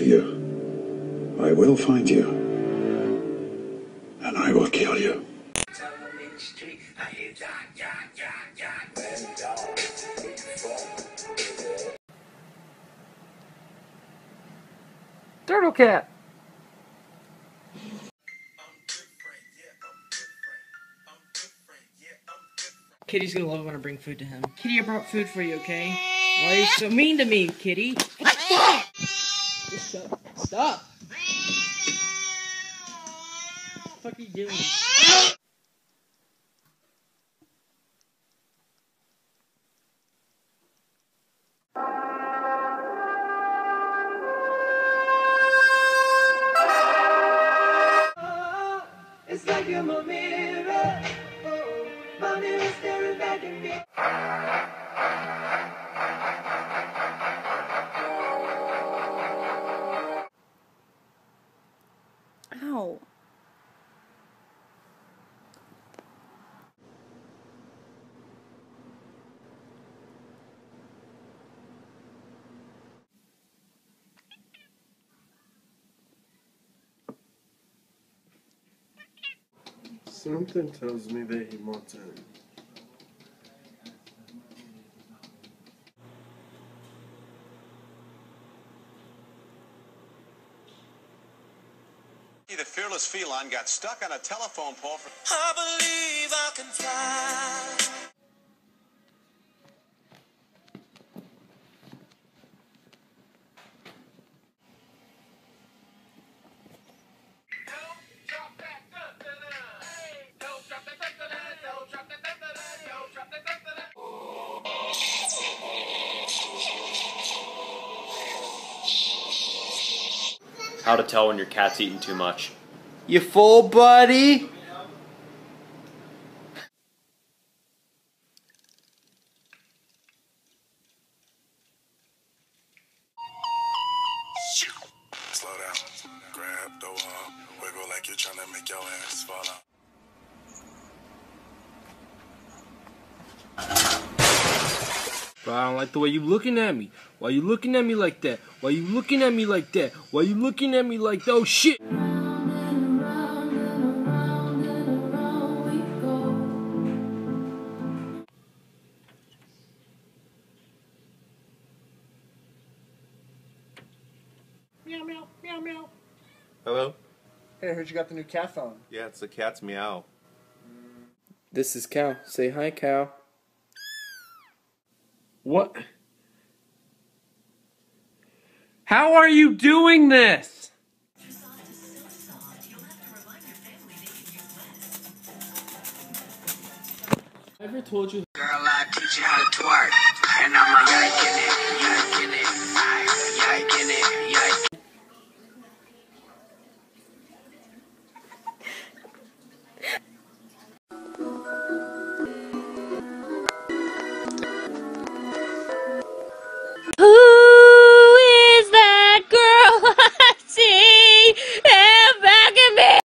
for you. I will find you. And I will kill you. Turtle Cat. Kitty's gonna love it when I bring food to him. Kitty, I brought food for you, okay? Why are you so mean to me, Kitty? What the fuck? Just shut Stop! What the fuck are you doing? Oh, it's like I'm a mirror. Oh, staring back at me. Ow. Something tells me that he wants in. The fearless feline got stuck on a telephone pole for. I believe I can How to tell when your cat's eating too much. You full, buddy? Slow down. Grab the wall. Wiggle like you're trying to make your ass fall out. Bro, I don't like the way you looking at me. Why you looking at me like that? Why you looking at me like that? Why you looking at me like that? Oh shit! Meow, meow, meow, meow. Hello? Hey, I heard you got the new cat phone. Yeah, it's the cat's meow. This is Cal. Say hi, Cal. What? How are you doing this? I ever told you? Girl, I teach you how to twerk, and I'm a yike.